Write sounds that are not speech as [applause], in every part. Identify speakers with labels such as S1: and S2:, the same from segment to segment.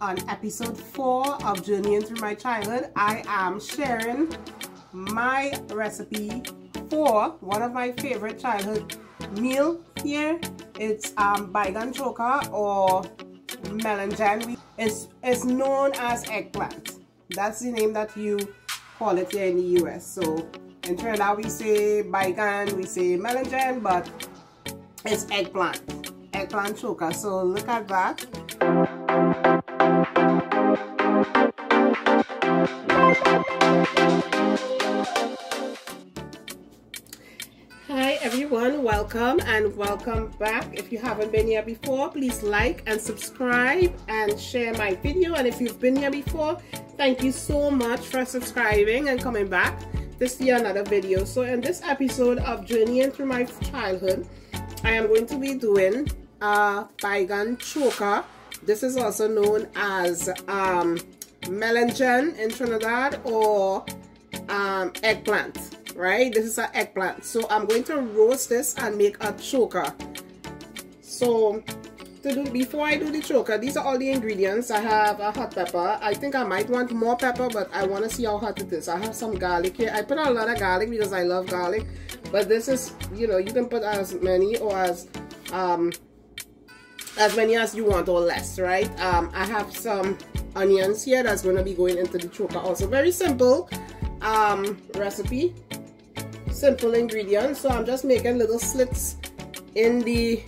S1: on episode 4 of Journeying Through My Childhood, I am sharing my recipe for one of my favorite childhood meal here. It's um, baigan choka or melanjan. It's, it's known as eggplant. That's the name that you call it here in the US. So in Trinidad we say baigan, we say melanjan, but it's eggplant. Eggplant choka. So look at that. Welcome and welcome back. If you haven't been here before, please like and subscribe and share my video. And if you've been here before, thank you so much for subscribing and coming back to see another video. So in this episode of Journeying Through My Childhood, I am going to be doing a baigan choka. This is also known as um, melanjan in Trinidad or um, eggplant right? This is an eggplant. So I'm going to roast this and make a choka so to do before I do the choka these are all the ingredients. I have a hot pepper. I think I might want more pepper but I want to see how hot it is. I have some garlic here. I put a lot of garlic because I love garlic. But this is you know you can put as many or as um as many as you want or less right? Um I have some onions here that's going to be going into the choka also. Very simple um recipe simple ingredients. So I'm just making little slits in the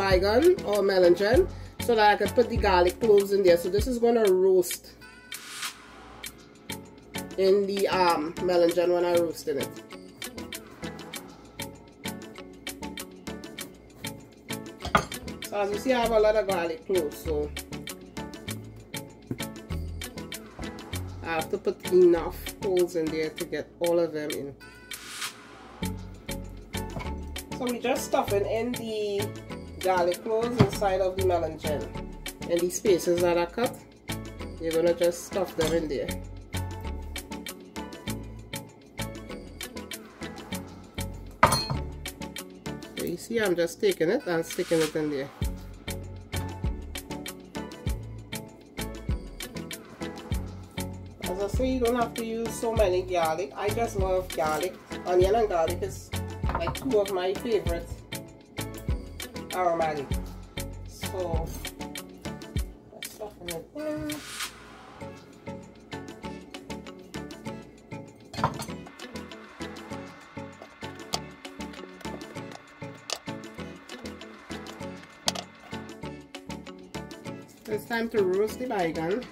S1: baigan or melanjan so that I can put the garlic cloves in there. So this is going to roast in the um, melanjan when I roast in it. So as you see I have a lot of garlic cloves so I have to put enough holes in there to get all of them in so we just stuffing in the garlic cloves inside of the melanjan. And these spaces that are cut, you're gonna just stuff them in there. So you see I'm just taking it and sticking it in there. As I say, you don't have to use so many garlic. I just love garlic. Onion and garlic is like two of my favorite aromatic. So let's soften it in. It's time to roast the baigan.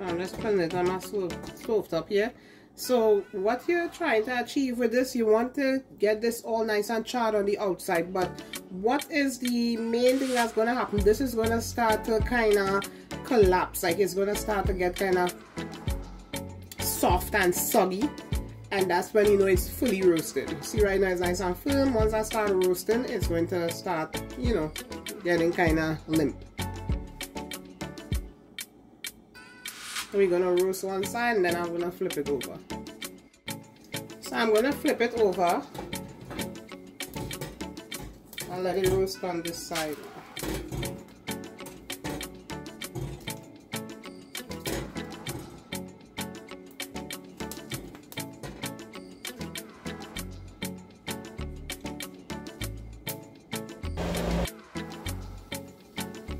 S1: I'm just putting it on my stove, stove top here. So what you're trying to achieve with this, you want to get this all nice and charred on the outside. But what is the main thing that's going to happen? This is going to start to kind of collapse. Like it's going to start to get kind of soft and soggy. And that's when you know it's fully roasted. See right now it's nice and firm. Once I start roasting, it's going to start, you know, getting kind of limp. We're gonna roast one side and then I'm gonna flip it over. So I'm gonna flip it over and let it roast on this side.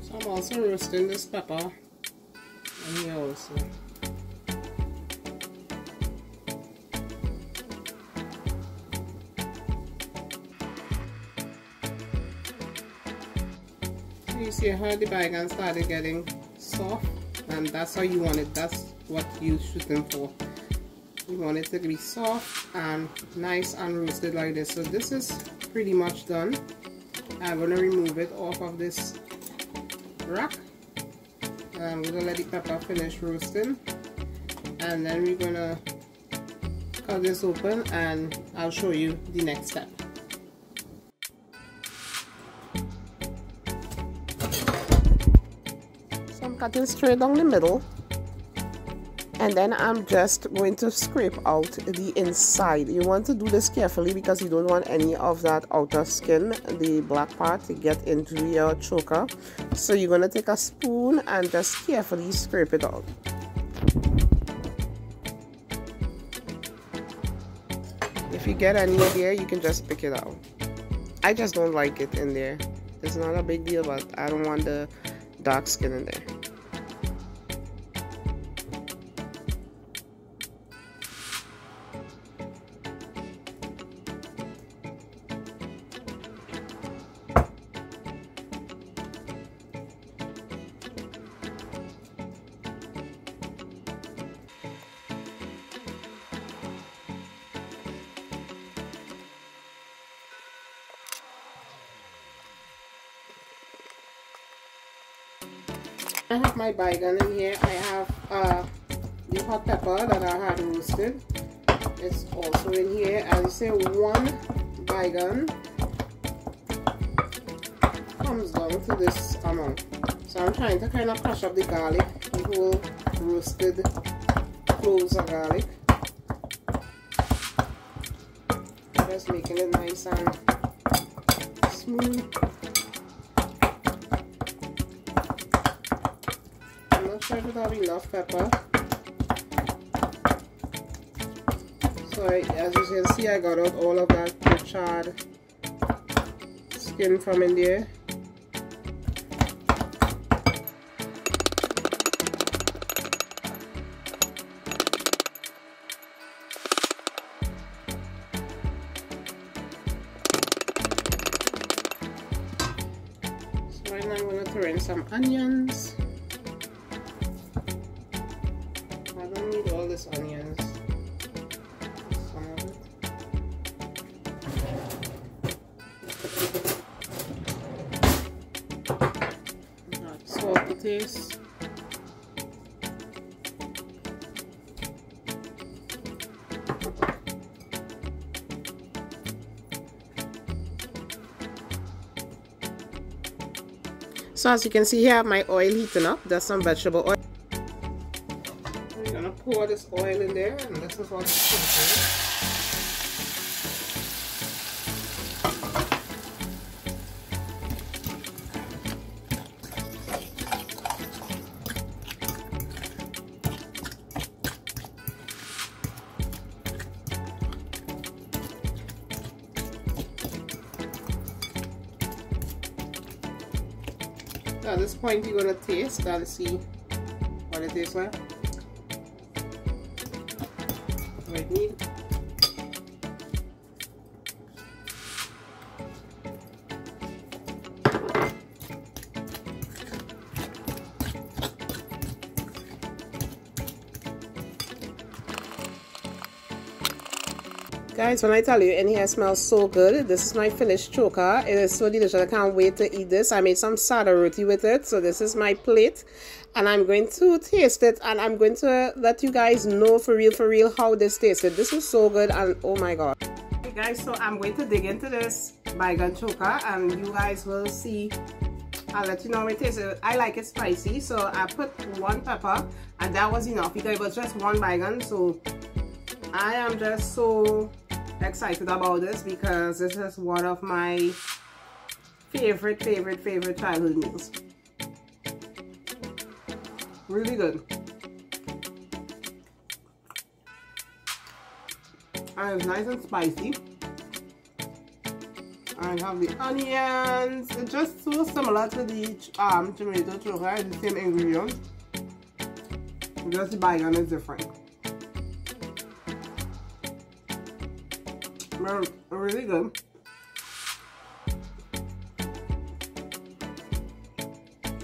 S1: So I'm also roasting this pepper you see how the baigan started getting soft? And that's how you want it. That's what you're shooting for. You want it to be soft and nice and roasted like this. So this is pretty much done. I'm going to remove it off of this rack Um, I'm gonna let the pepper finish roasting. And then we're gonna cut this open and I'll show you the next step. So I'm cutting straight down the middle and then I'm just going to scrape out the inside. You want to do this carefully because you don't want any of that outer skin the black part to get into your choka. So you're going to take a spoon and just carefully scrape it out. If you get any there you can just pick it out. I just don't like it in there. It's not a big deal but I don't want the dark skin in there I have my baigan in here. I have uh, the hot pepper that I had roasted. It's also in here. As I say, one baigan comes down to this amount. So I'm trying to kind of crush up the garlic, the whole roasted cloves of garlic. Just making it nice and smooth. Try to have enough pepper. So I, as you can see, I got out all of that charred skin from in there. So right now I'm going to throw in some onions. This onions. Salt to taste. So as you can see here, my oil heating up. That's some vegetable oil this oil in there and this is what it's cooking. at this point you're gonna taste and see what it tastes like Okay Guys, when I tell you, in here smells so good. This is my finished choka. It is so delicious. I can't wait to eat this. I made some sada roti with it. So this is my plate. And I'm going to taste it. And I'm going to let you guys know for real, for real, how this tasted. This is so good. And oh my God. Okay guys, so I'm going to dig into this baigan choka. And you guys will see I'll let you know how it tastes. I like it spicy, so I put one pepper, and that was enough because it was just one baigan. So I am just so excited about this because this is one of my favorite, favorite, favorite childhood meals. Really good. And it's nice and spicy. I have the onions. It's just so similar to the um, tomato choka, the same ingredients. Just the baigan is different. They're really good.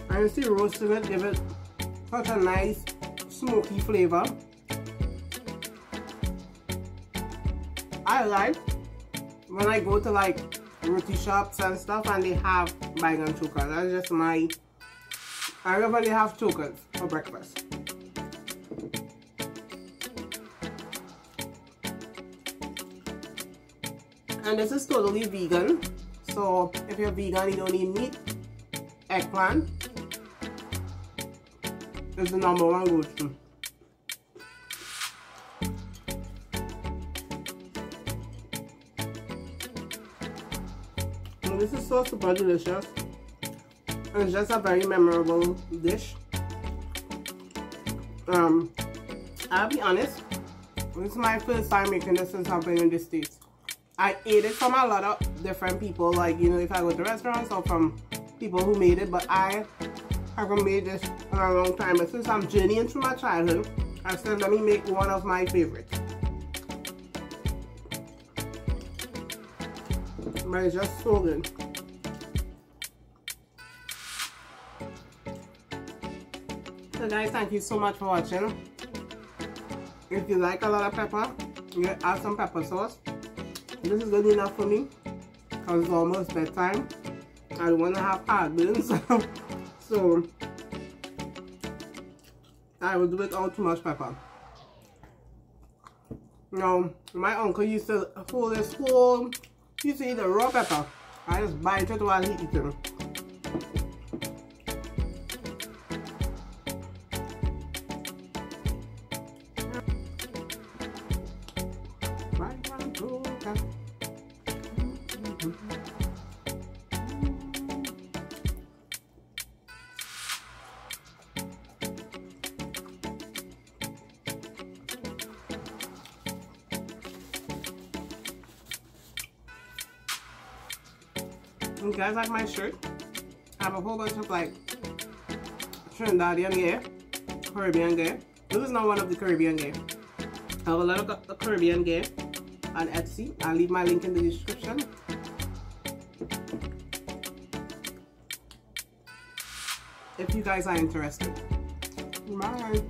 S1: And you see roasting it, give it such a nice smoky flavor. I like when I go to like roti shops and stuff and they have baigan choka. That's just my, I really have chokas for breakfast. and this is totally vegan. So if you're vegan you don't need meat. Eggplant is the number one go-to. This is so super delicious. And it's just a very memorable dish. Um i'll be honest this is my first time making this in something in the states I ate it from a lot of different people, like, you know, if I go to restaurants or from people who made it, but I haven't made this in a long time. But since I'm journeying through my childhood, I said, let me make one of my favorites. But it's just so good. So guys, thank you so much for watching. If you like a lot of pepper, you add some pepper sauce. This is good enough for me because it's almost bedtime. I don't want to have heartburn, [laughs] so I will do it all too much pepper. Now, my uncle used to hold this used to eat the raw pepper. I just bite it while he eating. You guys like my shirt? I have a whole bunch of like Trinidadian gear, Caribbean gear. This is not one of the Caribbean gear. I have a lot of the Caribbean gear on Etsy. I'll leave my link in the description. If you guys are interested. Bye.